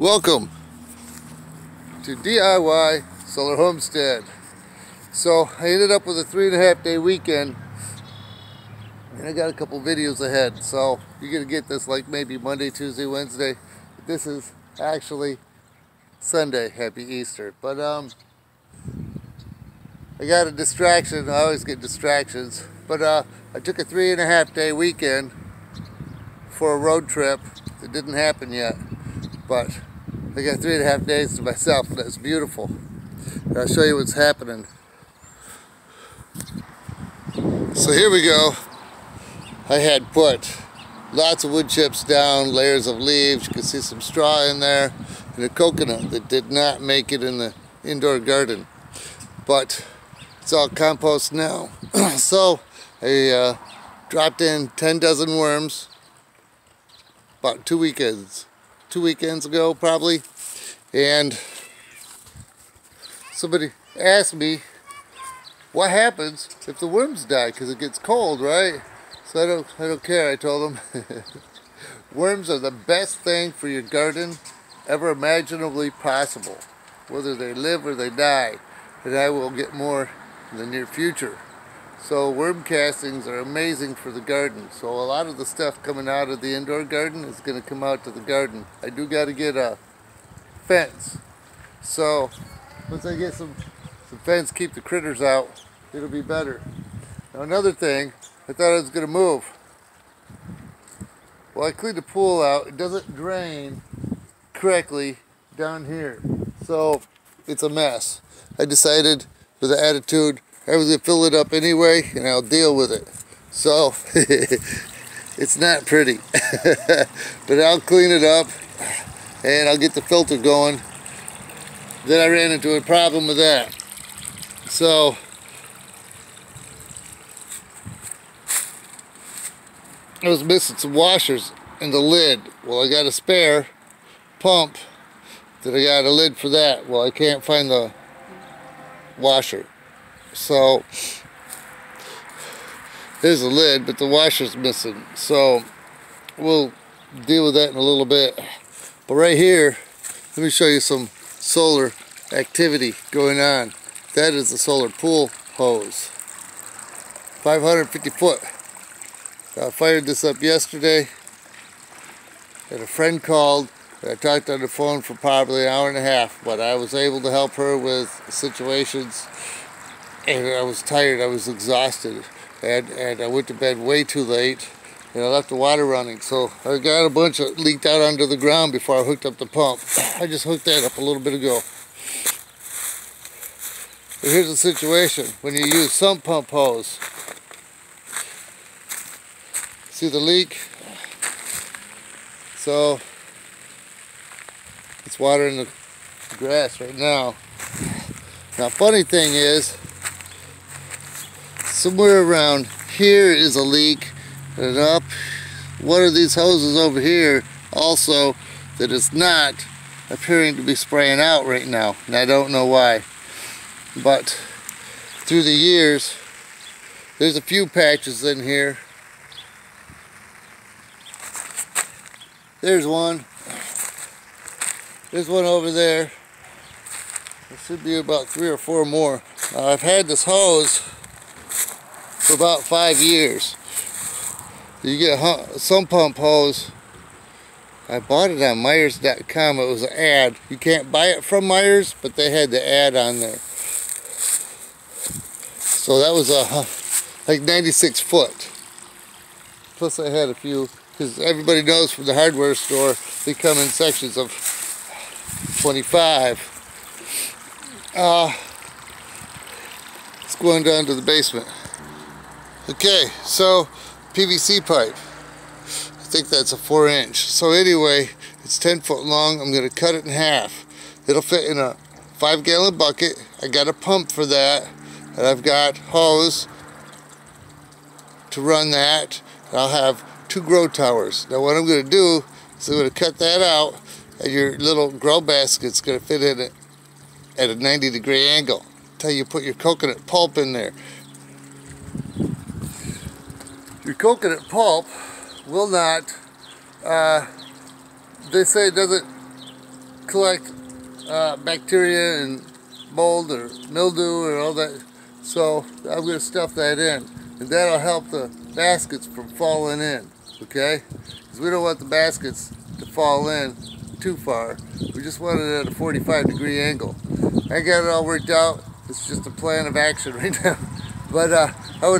Welcome to DIY Solar Homestead. So I ended up with a three and a half day weekend and I got a couple videos ahead. So you're gonna get this like maybe Monday, Tuesday, Wednesday. This is actually Sunday. Happy Easter. But um, I got a distraction. I always get distractions. But uh, I took a three and a half day weekend for a road trip. It didn't happen yet, but I got three and a half days to myself, that's beautiful. And I'll show you what's happening. So here we go. I had put lots of wood chips down, layers of leaves. You can see some straw in there, and a coconut that did not make it in the indoor garden. But it's all compost now. so I uh, dropped in 10 dozen worms about two weekends, two weekends ago probably. And somebody asked me what happens if the worms die because it gets cold, right? So I don't, I don't care, I told them. worms are the best thing for your garden ever imaginably possible, whether they live or they die. And I will get more in the near future. So worm castings are amazing for the garden. So a lot of the stuff coming out of the indoor garden is going to come out to the garden. I do got to get a fence. So once I get some, some fence, keep the critters out, it'll be better. Now another thing, I thought I was going to move. Well, I cleaned the pool out. It doesn't drain correctly down here. So it's a mess. I decided with the attitude I was gonna fill it up anyway and I'll deal with it. So it's not pretty. but I'll clean it up and I'll get the filter going. Then I ran into a problem with that. So I was missing some washers in the lid. Well, I got a spare pump that I got a lid for that. Well, I can't find the washer. So there's a lid, but the washer's missing. So we'll deal with that in a little bit. But right here, let me show you some solar activity going on. That is the solar pool hose. 550 foot. I fired this up yesterday. Had a friend called. I talked on the phone for probably an hour and a half, but I was able to help her with situations and I was tired, I was exhausted, and, and I went to bed way too late, and I left the water running, so I got a bunch of leaked out under the ground before I hooked up the pump. I just hooked that up a little bit ago. But here's the situation, when you use sump pump hose, see the leak? So, it's watering the grass right now. Now funny thing is, somewhere around here is a leak and up one of these hoses over here also that is not appearing to be spraying out right now and I don't know why. But through the years there's a few patches in here. There's one. There's one over there. There should be about three or four more. I've had this hose for about five years. You get sump pump hose. I bought it on Myers.com. It was an ad. You can't buy it from Myers, but they had the ad on there. So that was a like 96 foot. Plus I had a few, because everybody knows from the hardware store, they come in sections of 25. Uh, let's go on down to the basement. Okay, so PVC pipe. I think that's a four inch. So anyway, it's 10 foot long. I'm gonna cut it in half. It'll fit in a five gallon bucket. I got a pump for that. And I've got hose to run that. And I'll have two grow towers. Now what I'm gonna do is I'm gonna cut that out and your little grow basket's gonna fit in it at a 90 degree angle until you put your coconut pulp in there. Your coconut pulp will not, uh, they say it doesn't collect uh, bacteria and mold or mildew or all that. So I'm going to stuff that in. And that'll help the baskets from falling in. Okay? Because we don't want the baskets to fall in too far. We just want it at a 45 degree angle. I got it all worked out. It's just a plan of action right now. But uh, I would